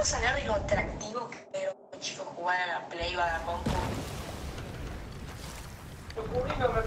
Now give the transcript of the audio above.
vamos a hablar de lo atractivo que veo los chicos jugar a la Play o a la compu. Tu currículum me